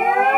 Yeah.